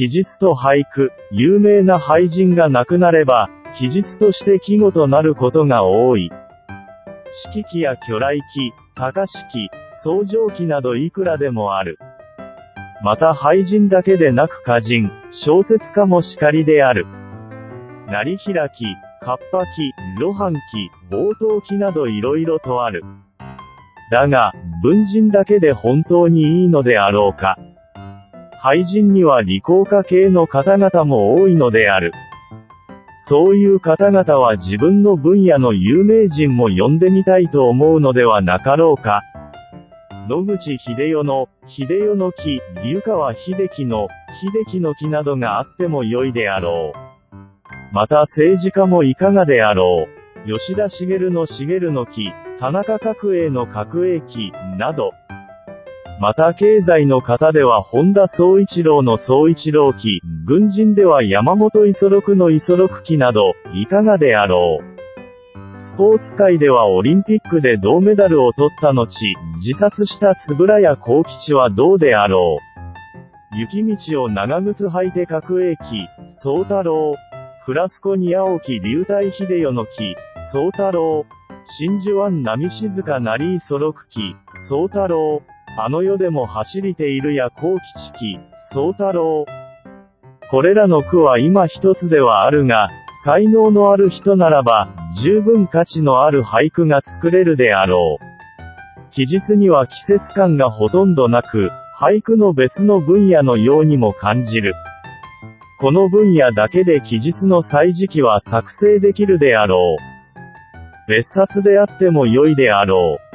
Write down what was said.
記述と俳句、有名な俳人が亡くなれば、記述として季語となることが多い。四季記や巨来記、高式、創上記などいくらでもある。また俳人だけでなく歌人、小説家もしかりである。成開き、カッパ記、露伴記、冒頭記など色々とある。だが、文人だけで本当にいいのであろうか。俳人には理工科系の方々も多いのである。そういう方々は自分の分野の有名人も呼んでみたいと思うのではなかろうか。野口秀夫の、秀夫の木、流川秀樹の、秀樹の木などがあっても良いであろう。また政治家もいかがであろう。吉田茂の茂の木、田中角栄の角栄木、など。また経済の方では本田総一郎の総一郎記、軍人では山本五十六の五十六記など、いかがであろう。スポーツ界ではオリンピックで銅メダルを取った後、自殺した円谷幸吉はどうであろう。雪道を長靴履いて角栄記、宗太郎。フラスコに青木流体秀代の木、宗太郎。真珠湾波静かなりそろく記、宗太郎。あの世でも走りているや幸吉記、宗太郎。これらの句は今一つではあるが、才能のある人ならば、十分価値のある俳句が作れるであろう。記述には季節感がほとんどなく、俳句の別の分野のようにも感じる。この分野だけで記述の歳時期は作成できるであろう。別冊であっても良いであろう。